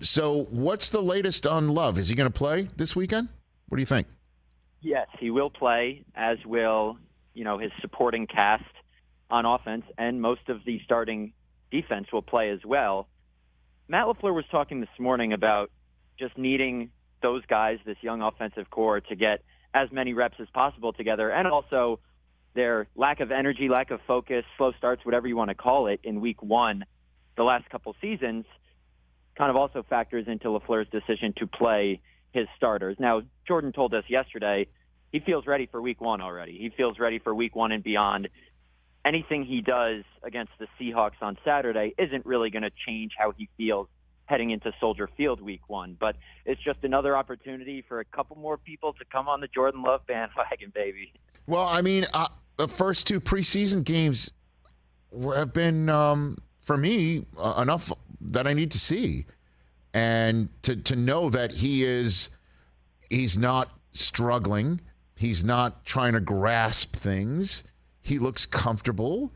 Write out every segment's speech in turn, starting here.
so, what's the latest on Love? Is he going to play this weekend? What do you think? Yes, he will play, as will you know his supporting cast on offense, and most of the starting defense will play as well. Matt LaFleur was talking this morning about just needing those guys, this young offensive core, to get as many reps as possible together, and also their lack of energy, lack of focus, slow starts, whatever you want to call it, in week one, the last couple seasons, kind of also factors into LaFleur's decision to play his starters. Now, Jordan told us yesterday he feels ready for week one already. He feels ready for week one and beyond. Anything he does against the Seahawks on Saturday isn't really going to change how he feels heading into Soldier Field week one. But it's just another opportunity for a couple more people to come on the Jordan Love bandwagon, baby. Well, I mean, uh, the first two preseason games have been, um, for me, uh, enough that I need to see. And to, to know that he is, he's not struggling, he's not trying to grasp things, he looks comfortable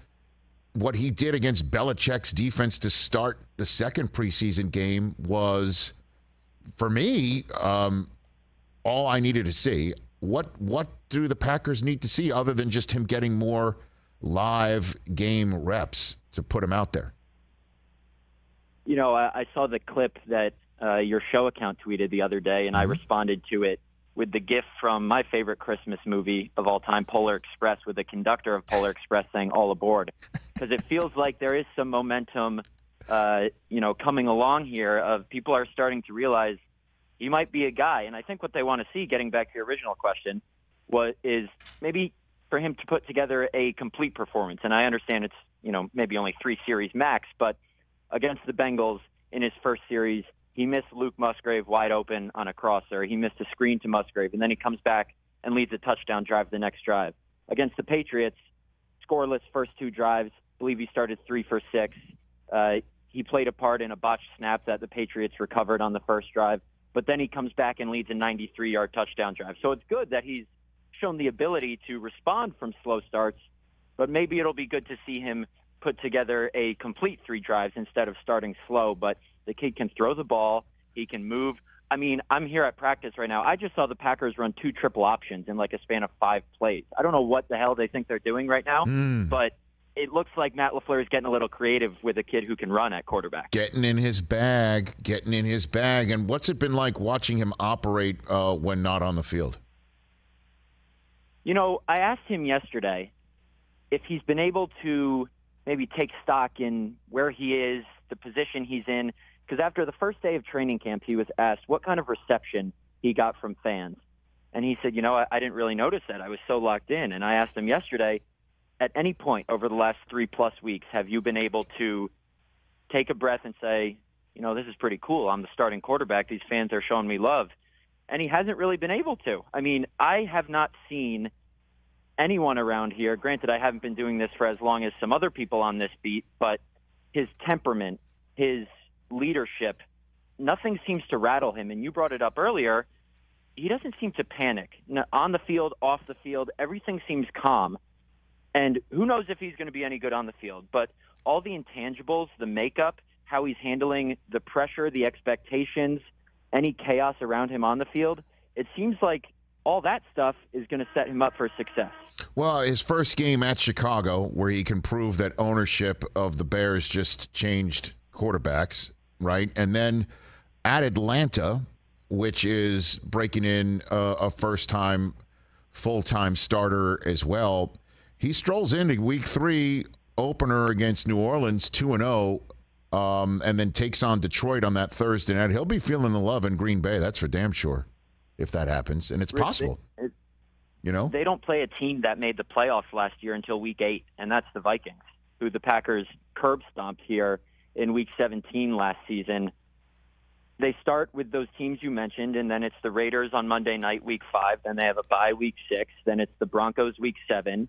what he did against Belichick's defense to start the second preseason game was, for me, um, all I needed to see. What what do the Packers need to see other than just him getting more live game reps to put him out there? You know, I, I saw the clip that uh, your show account tweeted the other day, and mm-hmm. I responded to it with the gift from my favorite Christmas movie of all time, Polar Express, with the conductor of Polar Express saying "All aboard," because it feels like there is some momentum, uh, you know, coming along here. Of people are starting to realize he might be a guy, and I think what they want to see, getting back to your original question, was is maybe for him to put together a complete performance. And I understand it's you know maybe only three series max, but against the Bengals in his first series he missed Luke Musgrave wide open on a crosser. He missed a screen to Musgrave, and then he comes back and leads a touchdown drive the next drive. Against the Patriots, scoreless first two drives. I believe he started three for six. Uh, he played a part in a botched snap that the Patriots recovered on the first drive, but then he comes back and leads a 93 yard touchdown drive. So it's good that he's shown the ability to respond from slow starts, but maybe it'll be good to see him put together a complete three drives instead of starting slow. But the kid can throw the ball. He can move. I mean, I'm here at practice right now. I just saw the Packers run two triple options in like a span of five plays. I don't know what the hell they think they're doing right now, mm. but it looks like Matt LaFleur is getting a little creative with a kid who can run at quarterback. Getting in his bag, getting in his bag. And what's it been like watching him operate uh, when not on the field? You know, I asked him yesterday if he's been able to maybe take stock in where he is, the position he's in. Because after the first day of training camp, he was asked what kind of reception he got from fans. And he said, You know, I, I didn't really notice that. I was so locked in. And I asked him yesterday, at any point over the last three plus weeks, have you been able to take a breath and say, you know, this is pretty cool. I'm the starting quarterback. These fans are showing me love. And he hasn't really been able to. I mean, I have not seen anyone around here. Granted, I haven't been doing this for as long as some other people on this beat, but his temperament, his leadership, nothing seems to rattle him. And you brought it up earlier. He doesn't seem to panic on the field, off the field. Everything seems calm. And who knows if he's going to be any good on the field. But all the intangibles, the makeup, how he's handling the pressure, the expectations, any chaos around him on the field, it seems like all that stuff is going to set him up for success. Well, his first game at Chicago, where he can prove that ownership of the Bears just changed quarterbacks, right? And then at Atlanta, which is breaking in a, a first time, full time starter as well. He strolls into week three opener against New Orleans, 2 and 0. Um, and then takes on Detroit on that Thursday night. He'll be feeling the love in Green Bay. That's for damn sure if that happens, and it's Rich, possible. It, you know, they don't play a team that made the playoffs last year until Week Eight, and that's the Vikings, who the Packers curb stomped here in Week 17 last season. They start with those teams you mentioned, and then it's the Raiders on Monday night, Week Five. Then they have a bye, Week Six. Then it's the Broncos, Week Seven,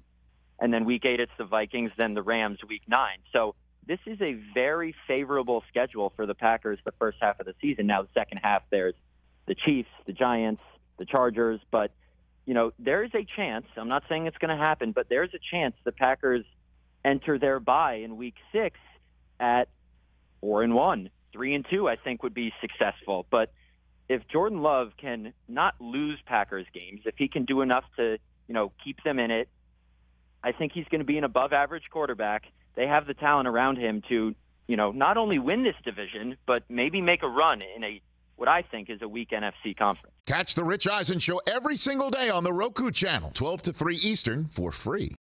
and then Week Eight it's the Vikings. Then the Rams, Week Nine. So this is a very favorable schedule for the Packers the first half of the season. Now the second half, there's the Chiefs, the Giants, the Chargers, but you know, there is a chance, I'm not saying it's going to happen, but there's a chance the Packers enter their bye in week 6 at 4 and 1, three and two, I think would be successful. But if Jordan Love can not lose Packers games, if he can do enough to, you know, keep them in it, I think he's going to be an above average quarterback. They have the talent around him to, you know, not only win this division, but maybe make a run in a what I think is a weak NFC conference. Catch the Rich Eisen show every single day on the Roku channel, 12 to 3 Eastern for free.